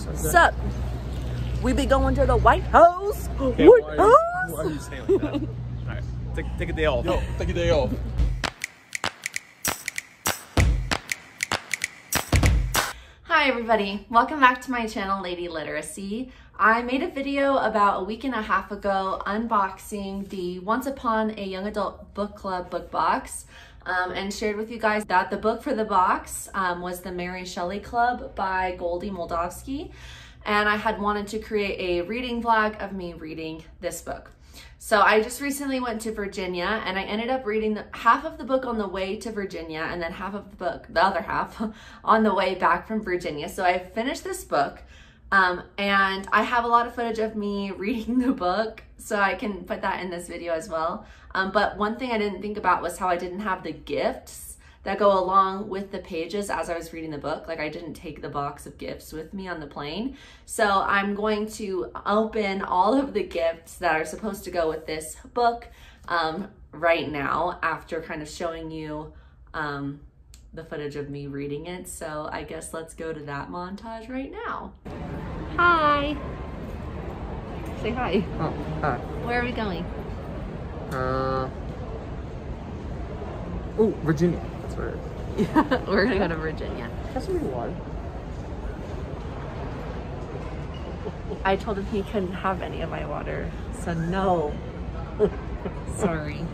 said that. Sup? We be going to the White House. Okay, White why, House. why are you saying like that? Alright, take, take a day off. Yo, take a day off. Hi everybody, welcome back to my channel Lady Literacy. I made a video about a week and a half ago unboxing the Once Upon a Young Adult Book Club book box um, and shared with you guys that the book for the box um, was the Mary Shelley Club by Goldy Moldavsky and I had wanted to create a reading vlog of me reading this book. So I just recently went to Virginia and I ended up reading the, half of the book on the way to Virginia and then half of the book, the other half, on the way back from Virginia. So I finished this book um, and I have a lot of footage of me reading the book so I can put that in this video as well. Um, but one thing I didn't think about was how I didn't have the gifts that go along with the pages as I was reading the book. Like I didn't take the box of gifts with me on the plane. So I'm going to open all of the gifts that are supposed to go with this book um, right now after kind of showing you um, the footage of me reading it. So I guess let's go to that montage right now. Hi. Say hi. Oh, hi. Where are we going? Uh. Oh, Virginia. That's where it is. We're gonna go to Virginia. That's where you are. I told him he couldn't have any of my water, so no. Sorry.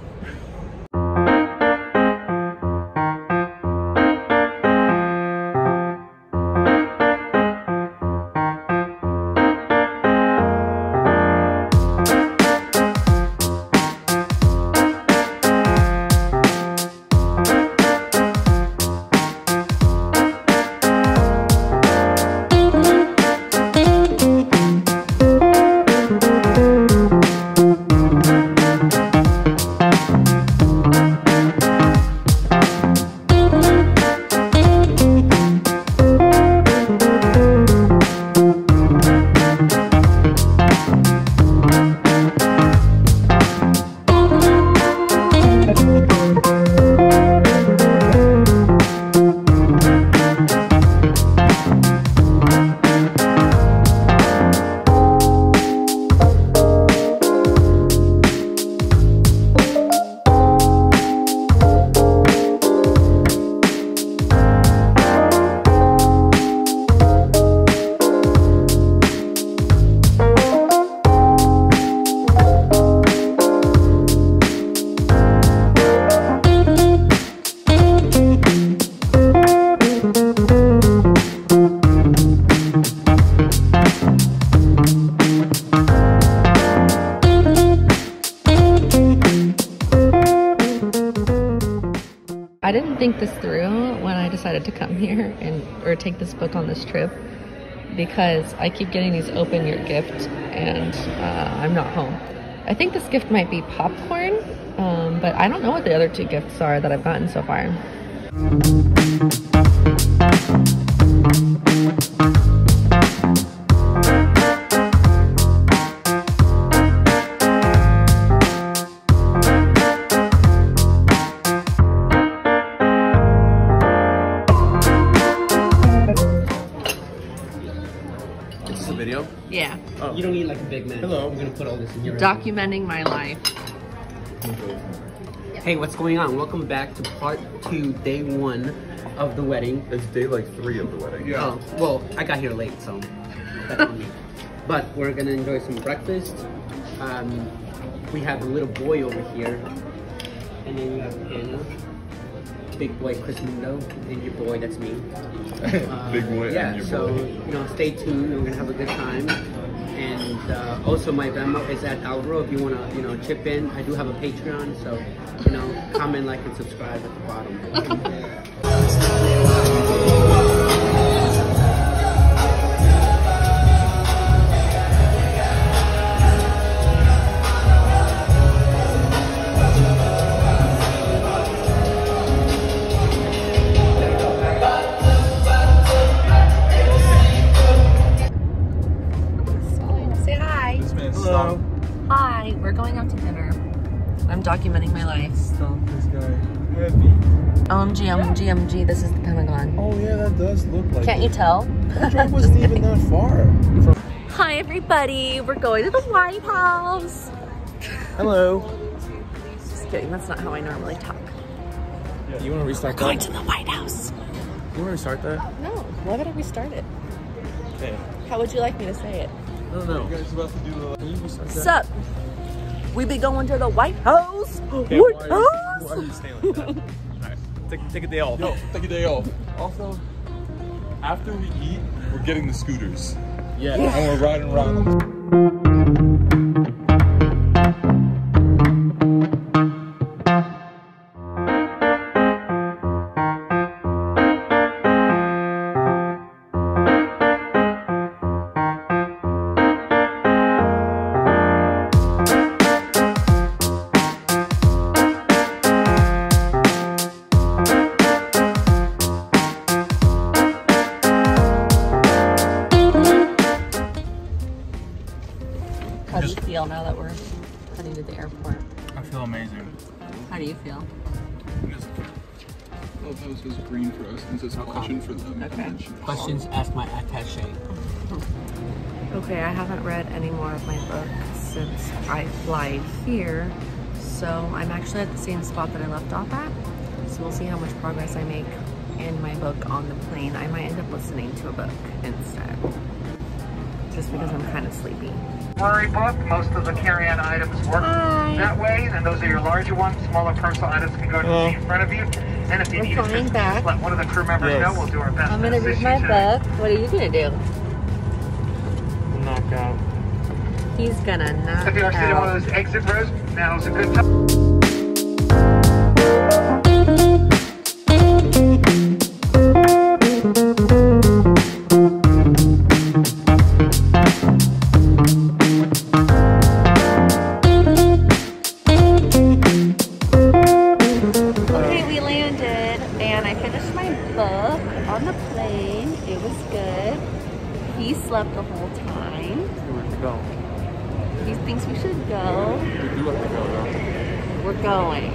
Take this book on this trip because I keep getting these open your gift and uh, I'm not home. I think this gift might be popcorn, um, but I don't know what the other two gifts are that I've gotten so far. Put all this in here. documenting my life. Hey, what's going on? Welcome back to part two, day one of the wedding. It's day like three of the wedding. Oh, well, I got here late, so that's on me. But we're gonna enjoy some breakfast. Um, we have a little boy over here, and then you have Hannah, big boy Chris Mundo, and your boy, that's me. Uh, Big boy yeah, and your so boy. you know, stay tuned. We're gonna have a good time. And uh, also, my Venmo is at Alvaro. If you wanna, you know, chip in, I do have a Patreon, so you know, comment, like, and subscribe at the bottom. Can't you tell? That drive wasn't even that far. From... Hi, everybody. We're going to the White House. Hello. Just kidding. That's not how I normally talk. You want to restart Going that? to the White House. You want to restart that? No. Why would I restart it? Okay. How would you like me to say it? No, no. You guys about to do the? Can you restart that? Sup? We be going to the White House. Okay, White why, are you, why are you staying like that? Alright, take, take a day off. Yo, take a day off. Also, after we eat, we're getting the scooters Yeah. and we're riding around. them. Do you feel? Oh, Clubhouse is green for us and says caution for them. Okay. Questions, ask my attache. Okay, I haven't read any more of my book since I fly here. So I'm actually at the same spot that I left off at. So we'll see how much progress I make in my book on the plane. I might end up listening to a book instead. Just because I'm kind of sleepy. Worry book, most of the carry-on items work that way, and those are your larger ones. Smaller personal items can go to the seat in front of you. And if you We're need flying assistance, back. let one of the crew members Yes. know. We'll do our best I'm gonna read my today. book. What are you gonna do? Knock out. He's gonna knock out. If you are sitting in one of those exit rows, now's a good time. Plane. It was good. He slept the whole time. We're going. He thinks we should go. We do have to go though. We're going.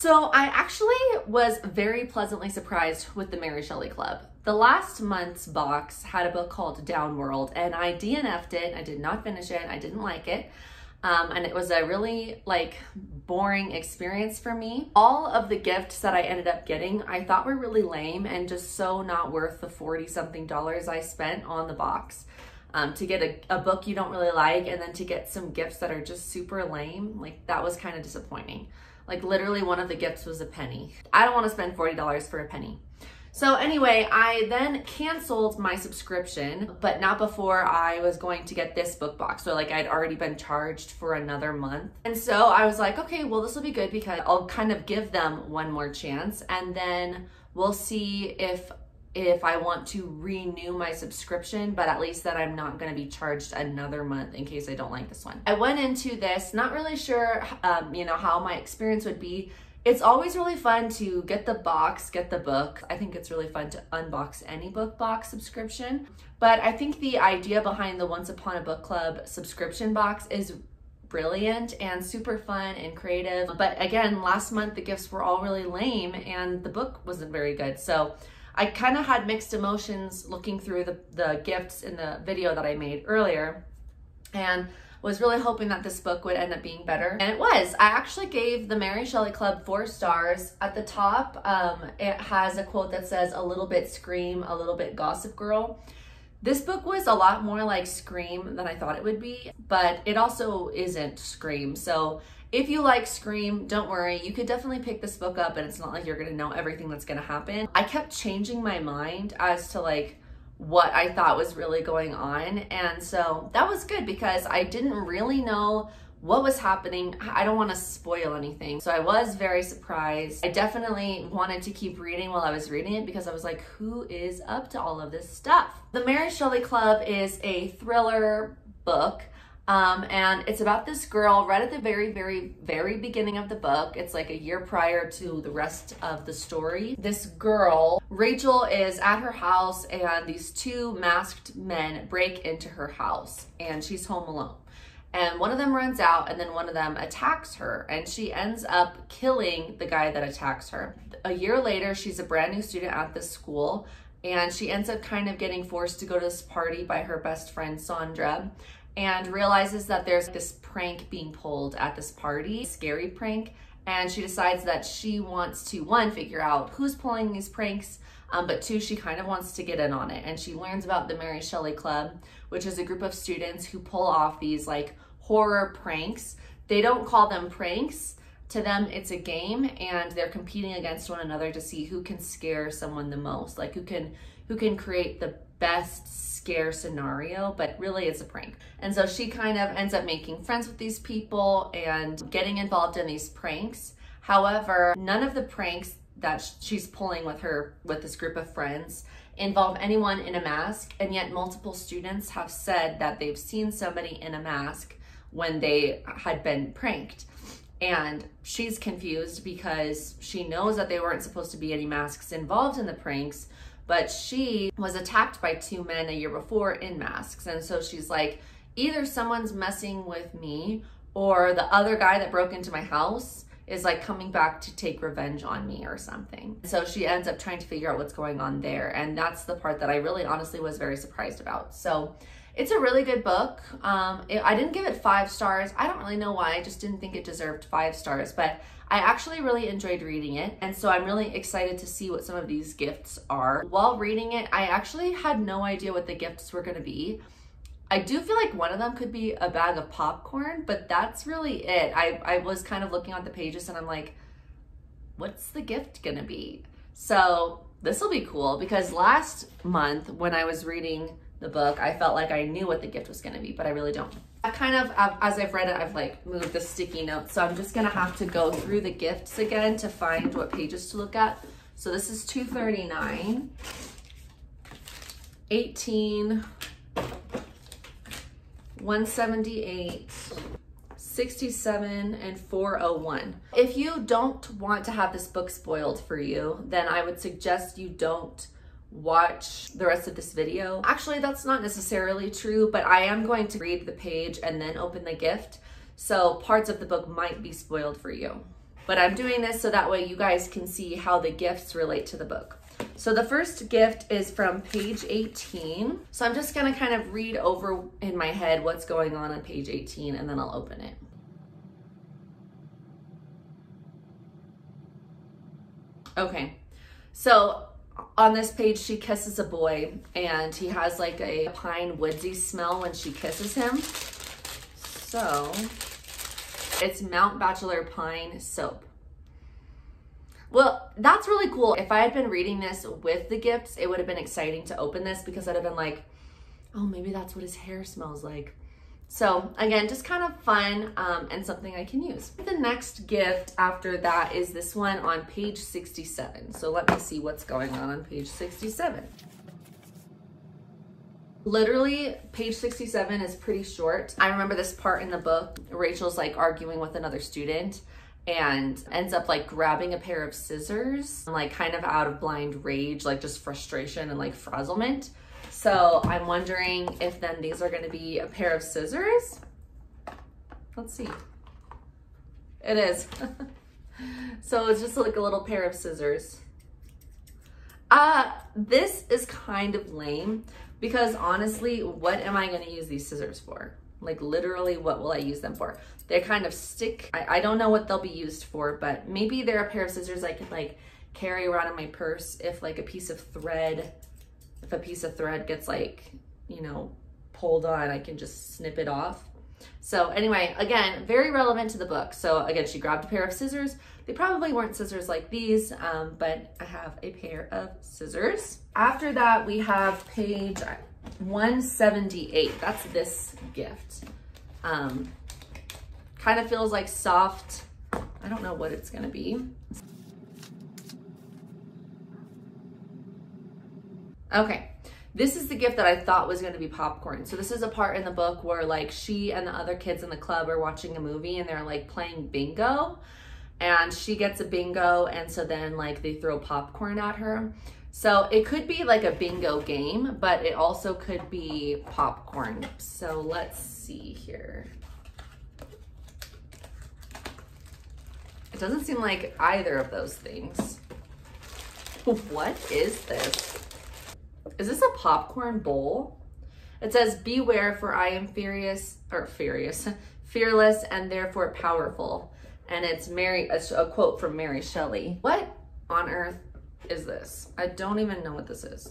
So I actually was very pleasantly surprised with the Mary Shelley Club. The last month's box had a book called Downworld and I DNF'd it. I did not finish it. I didn't like it. Um, and it was a really like boring experience for me. All of the gifts that I ended up getting, I thought were really lame and just so not worth the 40 something dollars I spent on the box. Um, to get a, a book you don't really like and then to get some gifts that are just super lame, like that was kind of disappointing. Like literally one of the gifts was a penny. I don't want to spend $40 for a penny. So anyway, I then canceled my subscription, but not before I was going to get this book box. So like I'd already been charged for another month. And so I was like, okay, well this will be good because I'll kind of give them one more chance and then we'll see if if I want to renew my subscription, but at least that I'm not going to be charged another month in case I don't like this one. I went into this not really sure, um, you know, how my experience would be. It's always really fun to get the box, get the book. I think it's really fun to unbox any book box subscription. But I think the idea behind the Once Upon a Book Club subscription box is brilliant and super fun and creative. But again, last month the gifts were all really lame and the book wasn't very good. So I kind of had mixed emotions looking through the, the gifts in the video that I made earlier and was really hoping that this book would end up being better. And it was. I actually gave the Mary Shelley Club four stars. At the top, um, it has a quote that says, a little bit Scream, a little bit Gossip Girl. This book was a lot more like Scream than I thought it would be, but it also isn't Scream. So if you like Scream, don't worry. You could definitely pick this book up and it's not like you're gonna know everything that's gonna happen. I kept changing my mind as to like what I thought was really going on. And so that was good because I didn't really know what was happening. I don't want to spoil anything. So I was very surprised. I definitely wanted to keep reading while I was reading it because I was like, who is up to all of this stuff? The Mary Shelley Club is a thriller book. Um, and it's about this girl right at the very, very, very beginning of the book. It's like a year prior to the rest of the story. This girl, Rachel, is at her house and these two masked men break into her house and she's home alone. and one of them runs out and then one of them attacks her and she ends up killing the guy that attacks her. A year later, she's a brand new student at this school and she ends up kind of getting forced to go to this party by her best friend Sandra and realizes that there's this prank being pulled at this party, scary prank, and she decides that she wants to one figure out who's pulling these pranks um, but two, she kind of wants to get in on it. And she learns about the Mary Shelley Club, which is a group of students who pull off these like horror pranks. They don't call them pranks. To them, it's a game and they're competing against one another to see who can scare someone the most, like who can who can create the best scare scenario, but really it's a prank. And so she kind of ends up making friends with these people and getting involved in these pranks. However, none of the pranks that she's pulling with her with this group of friends involve anyone in a mask and yet multiple students have said that they've seen somebody in a mask when they had been pranked and she's confused because she knows that there weren't supposed to be any masks involved in the pranks but she was attacked by two men a year before in masks and so she's like either someone's messing with me or the other guy that broke into my house is like coming back to take revenge on me or something. So she ends up trying to figure out what's going on there. And that's the part that I really honestly was very surprised about. So it's a really good book. Um, it, I didn't give it five stars. I don't really know why. I just didn't think it deserved five stars, but I actually really enjoyed reading it. And so I'm really excited to see what some of these gifts are. While reading it, I actually had no idea what the gifts were gonna be. I do feel like one of them could be a bag of popcorn, but that's really it. I, I was kind of looking at the pages and I'm like, what's the gift gonna be? So this will be cool because last month when I was reading the book, I felt like I knew what the gift was gonna be, but I really don't. I kind of, as I've read it, I've like moved the sticky notes. So I'm just gonna have to go through the gifts again to find what pages to look at. So this is 239, 18, 178, 67, and 401. If you don't want to have this book spoiled for you, then I would suggest you don't watch the rest of this video. Actually, that's not necessarily true, but I am going to read the page and then open the gift. So parts of the book might be spoiled for you. But I'm doing this so that way you guys can see how the gifts relate to the book. So the first gift is from page 18. So I'm just gonna kind of read over in my head what's going on on page 18 and then I'll open it. Okay, so on this page, she kisses a boy and he has like a pine woodsy smell when she kisses him. So it's Mount Bachelor Pine Soap. Well, that's really cool. If I had been reading this with the gifts, it would have been exciting to open this because I'd have been like, oh, maybe that's what his hair smells like. So again, just kind of fun um, and something I can use. The next gift after that is this one on page 67. So let me see what's going on on page 67. Literally, page 67 is pretty short. I remember this part in the book. Rachel's like arguing with another student and ends up like grabbing a pair of scissors, like kind of out of blind rage, like just frustration and like frazzlement. So I'm wondering if then these are gonna be a pair of scissors. Let's see. It is. so it's just like a little pair of scissors. Uh, this is kind of lame because honestly, what am I gonna use these scissors for? Like literally, what will I use them for? They kind of stick. I, I don't know what they'll be used for, but maybe they're a pair of scissors I could like carry around in my purse if like a piece of thread, if a piece of thread gets like, you know, pulled on, I can just snip it off. So anyway, again, very relevant to the book. So again, she grabbed a pair of scissors. They probably weren't scissors like these, um, but I have a pair of scissors. After that, we have page 178. That's this gift. Um, kind of feels like soft. I don't know what it's gonna be. Okay. This is the gift that I thought was going to be popcorn. So this is a part in the book where like she and the other kids in the club are watching a movie and they're like playing bingo and she gets a bingo and so then like they throw popcorn at her. So it could be like a bingo game, but it also could be popcorn. So let's see here. It doesn't seem like either of those things. What is this? Is this a popcorn bowl? It says, beware for I am furious, or furious, fearless and therefore powerful. And it's Mary, it's a quote from Mary Shelley. What on earth is this? I don't even know what this is.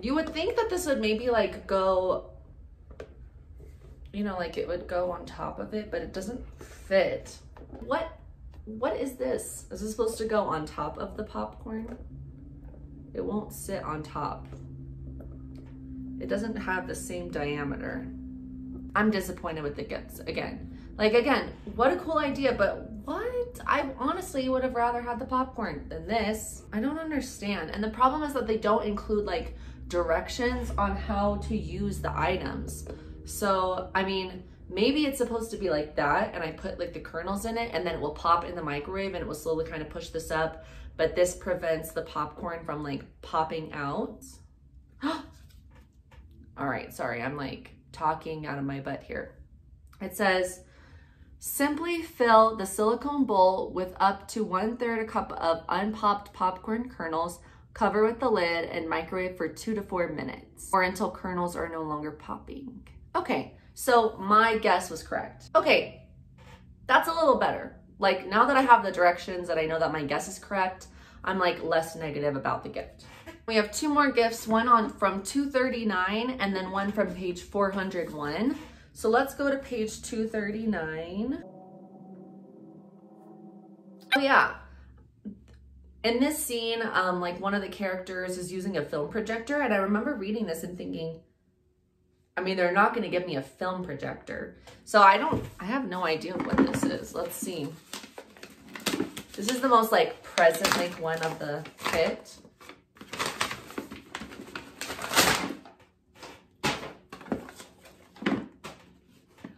You would think that this would maybe like go, you know, like it would go on top of it, but it doesn't fit. What, what is this? Is this supposed to go on top of the popcorn? It won't sit on top. It doesn't have the same diameter. I'm disappointed with the gifts again. Like again, what a cool idea, but what? I honestly would have rather had the popcorn than this. I don't understand. And the problem is that they don't include like directions on how to use the items. So, I mean, maybe it's supposed to be like that and I put like the kernels in it and then it will pop in the microwave and it will slowly kind of push this up. But this prevents the popcorn from like popping out. All right, sorry, I'm like talking out of my butt here. It says, simply fill the silicone bowl with up to one third a cup of unpopped popcorn kernels, cover with the lid and microwave for two to four minutes or until kernels are no longer popping. Okay, so my guess was correct. Okay, that's a little better. Like now that I have the directions and I know that my guess is correct, I'm like less negative about the gift. We have two more gifts, one on from 239 and then one from page 401. So let's go to page 239. Oh yeah. In this scene, um, like one of the characters is using a film projector and I remember reading this and thinking, I mean, they're not gonna give me a film projector. So I don't, I have no idea what this is. Let's see. This is the most like present like one of the kit.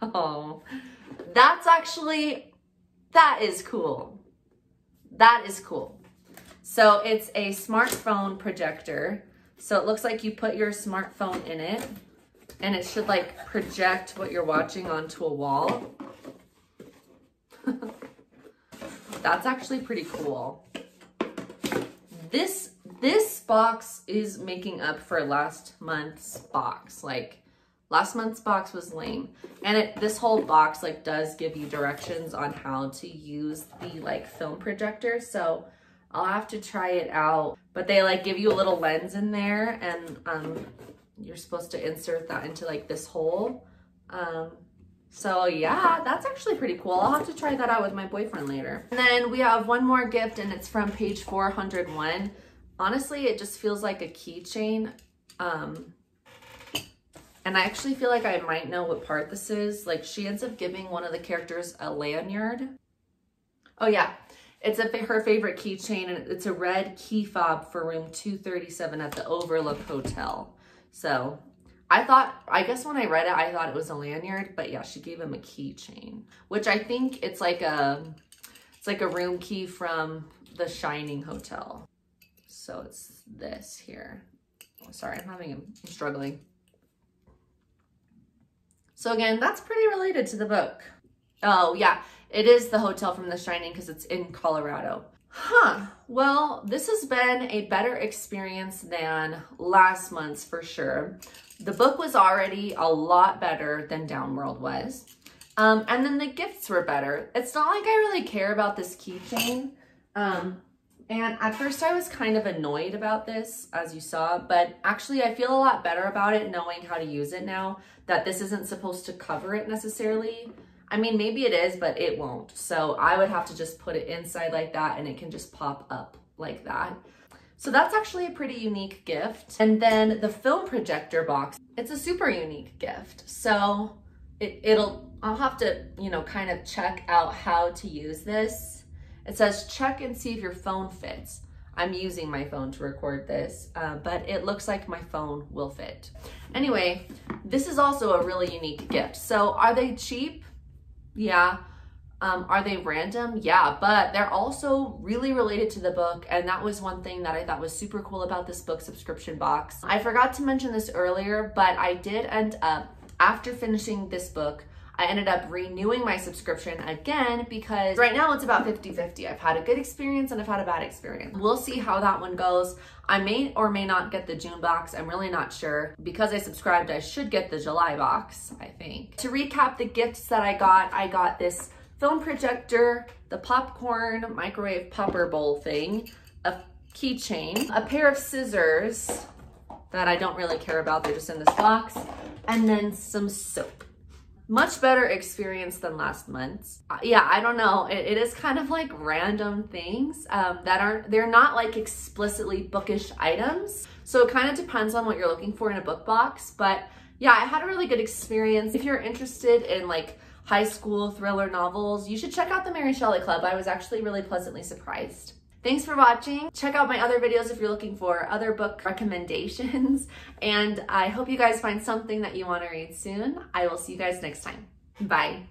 Oh, that's actually, that is cool. That is cool. So it's a smartphone projector. So it looks like you put your smartphone in it and it should like project what you're watching onto a wall. That's actually pretty cool. This, this box is making up for last month's box. Like Last month's box was lame. And it this whole box like does give you directions on how to use the like film projector. So I'll have to try it out. But they like give you a little lens in there and um, you're supposed to insert that into like this hole. Um, so yeah, that's actually pretty cool. I'll have to try that out with my boyfriend later. And then we have one more gift and it's from page 401. Honestly, it just feels like a keychain. Um, and I actually feel like I might know what part this is. Like she ends up giving one of the characters a lanyard. Oh yeah, it's a, her favorite keychain and it's a red key fob for room 237 at the Overlook Hotel. So I thought, I guess when I read it, I thought it was a lanyard, but yeah, she gave him a keychain, which I think it's like a, it's like a room key from the Shining Hotel. So it's this here. Sorry, I'm having, I'm struggling. So again, that's pretty related to the book. Oh yeah, it is the hotel from The Shining because it's in Colorado. Huh, well, this has been a better experience than last month's for sure. The book was already a lot better than Downworld was. Um, and then the gifts were better. It's not like I really care about this keychain. Um, and at first I was kind of annoyed about this, as you saw, but actually I feel a lot better about it knowing how to use it now, that this isn't supposed to cover it necessarily. I mean, maybe it is, but it won't. So I would have to just put it inside like that and it can just pop up like that. So that's actually a pretty unique gift. And then the film projector box, it's a super unique gift. So it, it'll, I'll have to, you know, kind of check out how to use this it says check and see if your phone fits. I'm using my phone to record this, uh, but it looks like my phone will fit. Anyway, this is also a really unique gift. So are they cheap? Yeah. Um, are they random? Yeah, but they're also really related to the book. And that was one thing that I thought was super cool about this book subscription box. I forgot to mention this earlier, but I did end up, after finishing this book, I ended up renewing my subscription again because right now it's about 50-50. I've had a good experience and I've had a bad experience. We'll see how that one goes. I may or may not get the June box. I'm really not sure. Because I subscribed, I should get the July box, I think. To recap the gifts that I got, I got this film projector, the popcorn microwave popper bowl thing, a keychain, a pair of scissors that I don't really care about. They're just in this box, and then some soap much better experience than last month's. Uh, yeah, I don't know. It, it is kind of like random things um, that aren't, they're not like explicitly bookish items. So it kind of depends on what you're looking for in a book box. But yeah, I had a really good experience. If you're interested in like high school thriller novels, you should check out the Mary Shelley Club. I was actually really pleasantly surprised. Thanks for watching. Check out my other videos if you're looking for other book recommendations. And I hope you guys find something that you want to read soon. I will see you guys next time. Bye.